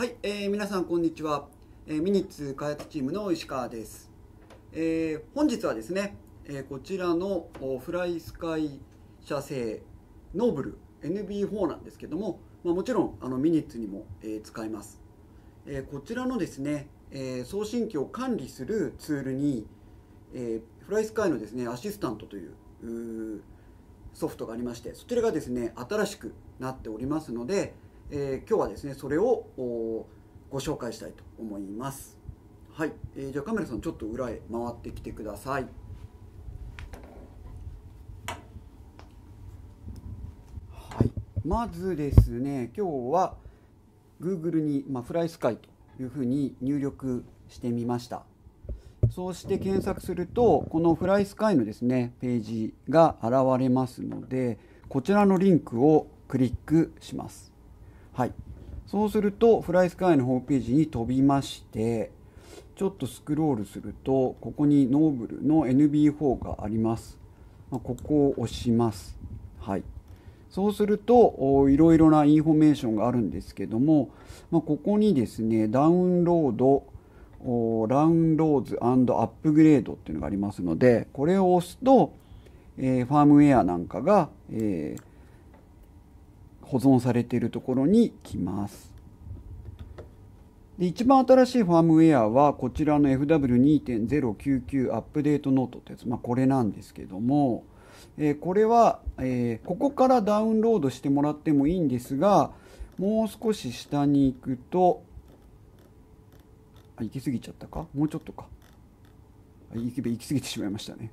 はい、えー、皆さんこんにちは、えー、ミニッツ開発チームの石川です、えー、本日はですね、えー、こちらのフライスカイ社製ノーブル NB4 なんですけども、まあ、もちろんあのミニッツにも、えー、使えます、えー、こちらのですね、えー、送信機を管理するツールに、えー、フライスカイのですねアシスタントというソフトがありましてそちらがですね新しくなっておりますのでえー、今日はですねそれをご紹介したいと思います。はい、えー、じゃあカメラさんちょっと裏へ回ってきてください。はい。まずですね今日は Google に、まあ、フライスカイというふうに入力してみました。そうして検索するとこのフライスカイのですねページが現れますのでこちらのリンクをクリックします。はい、そうすると Flysky のホームページに飛びましてちょっとスクロールするとここに Noble の NB4 があります、ま、ここを押します。はい。そうするといろいろなインフォメーションがあるんですけども、まあ、ここにですねダウンロード Downloads Upgrade っていうのがありますのでこれを押すと、えー、ファームウェアなんかが、えー、保存されているところに来ます。で一番新しいファームウェアはこちらの FW2.099 アップデートノートってやつ、まあ、これなんですけども、えー、これは、えー、ここからダウンロードしてもらってもいいんですがもう少し下に行くとあ行き過ぎちゃったか？もうちょっとか。行き行き過ぎてしまいましたね、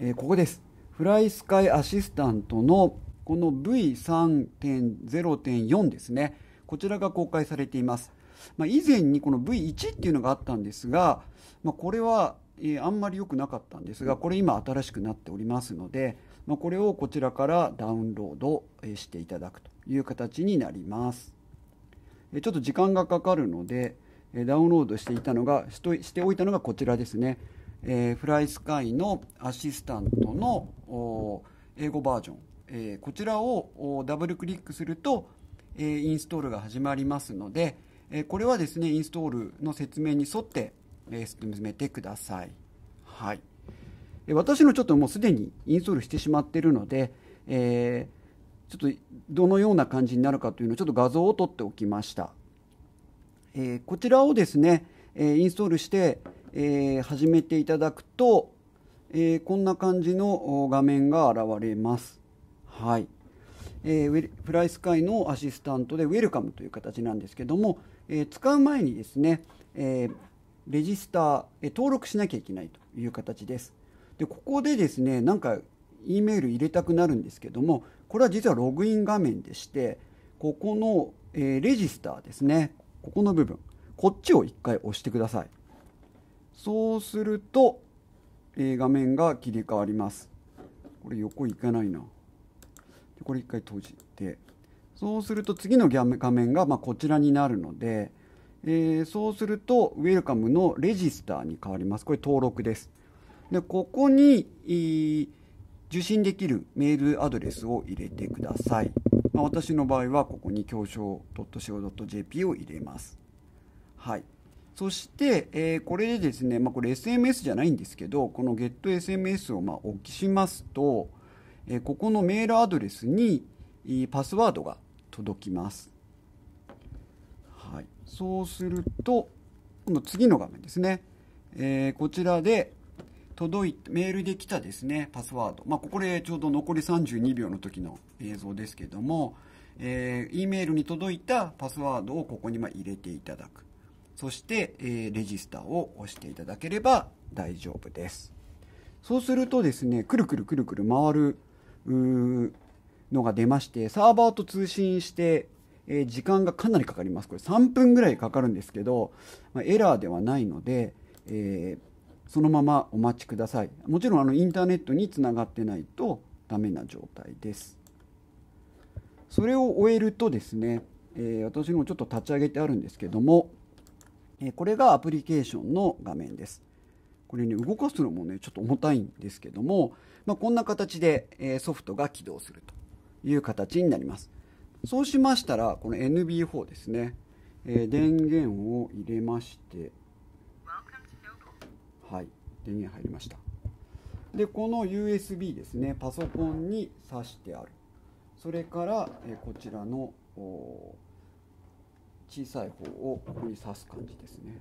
えー、ここです。フライスカイアシスタントのこの V3.0.4 ですね。こちらが公開されています、まあ、以前にこの V1 っていうのがあったんですが、まあ、これは、えー、あんまり良くなかったんですがこれ今新しくなっておりますので、まあ、これをこちらからダウンロードしていただくという形になります。ちょっと時間がかかるのでダウンロードしていたのがしておいたのがこちらですね、えー、フライスカイのアシスタントの英語バージョン。えこちらをダブルクリックすると、えインストールが始まりますので、えこれはですねインストールの説明に沿って、え進めてください。はい、私のちょっともうすでにインストールしてしまっているので、え、ちょっとどのような感じになるかというのをちょっと画像を撮っておきました。え、こちらをですね、えインストールして、え、始めていただくと、えこんな感じの画面が現れます。はい、えー、フライスカイのアシスタントでウェルカムという形なんですけども、えー、使う前にですね、えー、レジスター、え、登録しなきゃいけないという形です。でここでですねなんか E メール入れたくなるんですけどもこれは実はログイン画面でしてここの、え、レジスターですねここの部分こっちを1回押してください。そうすると、え、画面が切り替わります。これ横行かないな。これ一回閉じてそうすると次の画面がまこちらになるので、えー、そうするとウェルカムのレジスターに変わります。これ登録です。でここに受信できるメールアドレスを入れてください、まあ、私の場合はここに教書 .co.jp を入れます。はい。そして、えー、これでですね、まあ、これ SMS じゃないんですけどこの GetSMS をまあおきしますと、えここのメールアドレスにパスワードが届きます。はい、そうすると今度次の画面ですね、えー、こちらで届いメールで来たですねパスワード、まあ、ここでちょうど残り32秒の時の映像ですけども、えー、E メールに届いたパスワードをここにま入れていただく。そして、えー、レジスターを押していただければ大丈夫です。そうするとですねくるくるくるくる回るのが出ましてサーバーと通信して、え時間がかなりかかります。これ3分ぐらいかかるんですけど、まエラーではないので、え、そのままお待ちください。もちろんあのインターネットにつながってないとダメな状態です。それを終えるとですね、え、私のちょっと立ち上げてあるんですけども、えこれがアプリケーションの画面です。これね動かすのもねちょっと重たいんですけども、まあ、こんな形で、えソフトが起動するという形になります。そうしましたらこの NB4 ですね、え、電源を入れましてはい電源入りました。でこの USB ですね。パソコンに挿してある。それから、え、こちらの小さい方をここに挿す感じですね。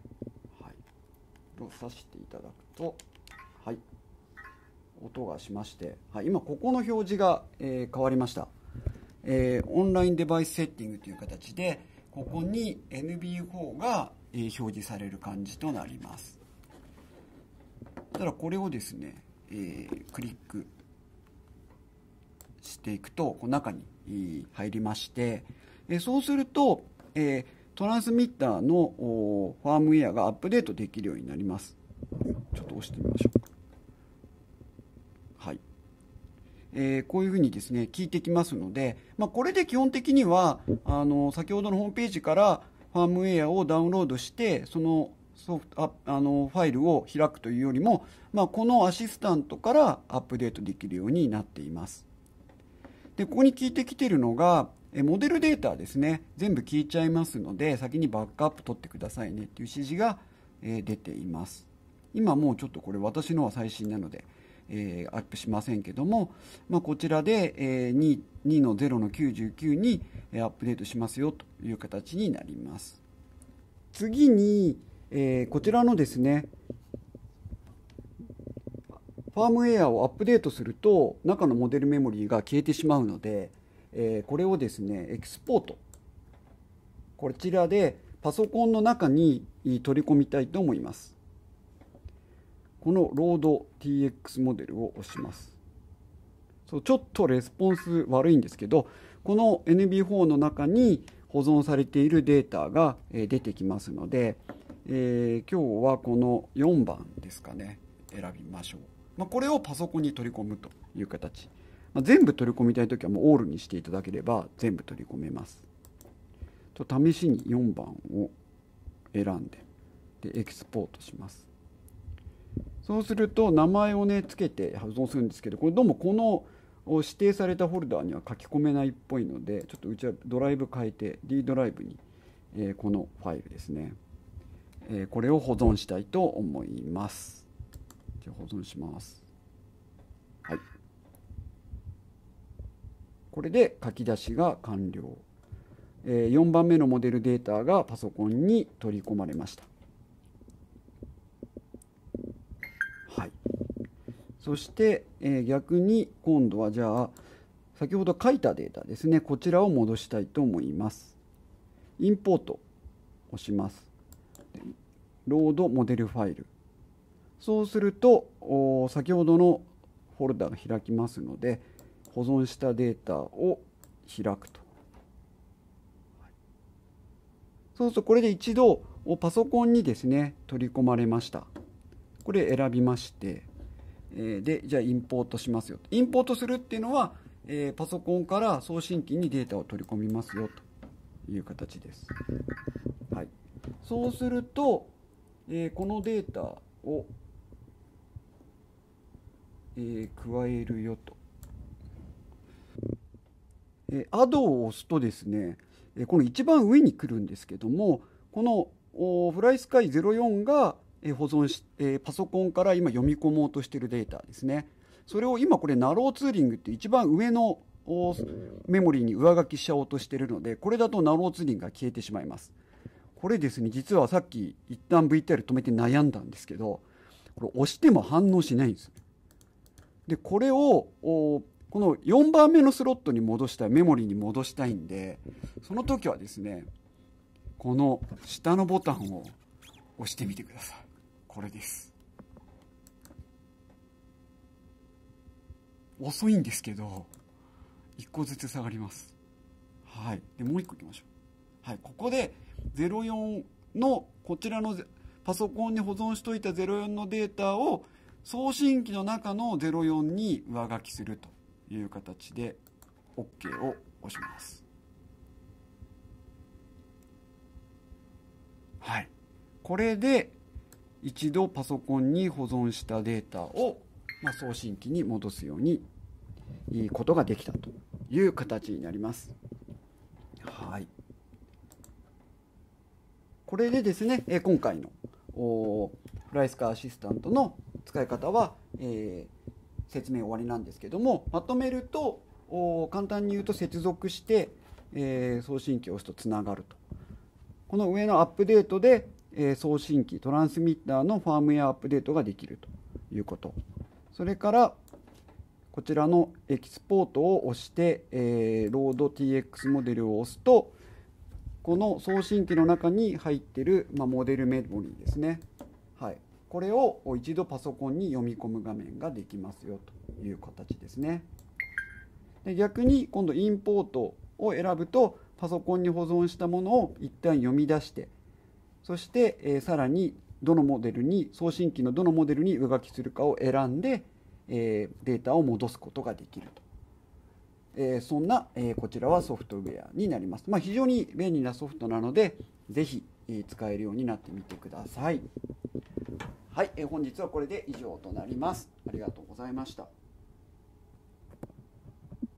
を挿していただくとはい。音がしまして、はい、今ここの表示が、えー、変わりました、えー、オンラインデバイスセッティングという形でここに NB4 が、えー、表示される感じとなります。ただこれをですね、えー、クリックしていくとこの中に入りまして、えー、そうすると、えー、トランスミッターのファームウェアがアップデートできるようになります。ちょっと押してみましょうか。はい。えー、こういうふうにですね聞いてきますので、まあ、これで基本的にはあの先ほどのホームページからファームウェアをダウンロードしてそのソフトああのファイルを開くというよりも、まあ、このアシスタントからアップデートできるようになっています。でここに聞いてきているのがえモデルデータですね。全部聞いちゃいますので先にバックアップ取ってくださいね。っていう指示がえ出ています。今もうちょっとこれ私のは最新なのでえー、アップしませんけども、まあ、こちらで、えー、2, 2の0の99にアップデートしますよという形になります。次に、えー、こちらのですねファームウェアをアップデートすると中のモデルメモリーが消えてしまうので、えー、これをですねエクスポート。こちらでパソコンの中に取り込みたいと思います。このロード TX モデルを押します。そうちょっとレスポンス悪いんですけどこの NB4 の中に保存されているデータが出てきますので、えー、今日はこの4番ですかね選びましょう、まあ、これをパソコンに取り込むという形、まあ、全部取り込みたい時はもうオールにしていただければ全部取り込めます。と試しに4番を選んででエクスポートします。そうすると名前をねつけて保存するんですけどこれどうもこの指定されたフォルダには書き込めないっぽいのでちょっとうちはドライブ変えて D ドライブに、えこのファイルですね、えこれを保存したいと思います。じゃ保存します。はい。これで書き出しが完了、4番目のモデルデータがパソコンに取り込まれました。はい。そして、逆に今度はじゃあ先ほど書いたデータですね。こちらを戻したいと思います。インポート押します。ロードモデルファイル。そうすると先ほどのフォルダが開きますので保存したデータを開くと。そうするとこれで一度パソコンにですね取り込まれました。これ選びましてえでじゃあインポートしますよインポートするっていうのは、えー、パソコンから送信機にデータを取り込みますよという形です、はい、そうすると、えー、このデータを、えー、加えるよと、えー、アドを押すとですねこの一番上に来るんですけどもこのフライスカイ04が保存し、えパソコンから今読み込もうとしているデータですね。それを今これナローツーリングって一番上のメモリーに上書きしちゃおうとしているのでこれだとナローツーリングが消えてしまいます。これですね実はさっき一旦 VTR 止めて悩んだんですけどこれ押しても反応しないんです。でこれをこの4番目のスロットに戻したいメモリに戻したいんでその時はですねこの下のボタンを押してみてください。これです。遅いんですけど1個ずつ下がります。はい。でもう1個いきましょう。はい。ここで04のこちらのパソコンに保存しといた04のデータを送信機の中の04に上書きすると。いう形で OK を押しますはいこれで一度パソコンに保存したデータを、まあ、送信機に戻すようにいいことができたという形になります。はい。これでですね、今回のフライスカーアシスタントの使い方は、えー、説明終わりなんですけどもまとめると簡単に言うと接続して、えー、送信機を押すとつながると。この上のアップデートで、えー、送信機トランスミッターのファームウェアアップデートができると。いうこと。それからこちらのエキスポートを押して、えー、ロード TX モデルを押すとこの送信機の中に入ってる、まあ、モデルメモリーですね、これを一度パソコンに読み込む画面ができますよという形ですね。で逆に今度インポートを選ぶとパソコンに保存したものを一旦読み出してそして、えー、さらにどのモデルに送信機のどのモデルに上書きするかを選んでえー、データを戻すことができると、えー、そんな、え、こちらはソフトウェアになります、まあ、非常に便利なソフトなのでぜひ、え使えるようになってみてください。はい、え本日はこれで以上となります。ありがとうございました。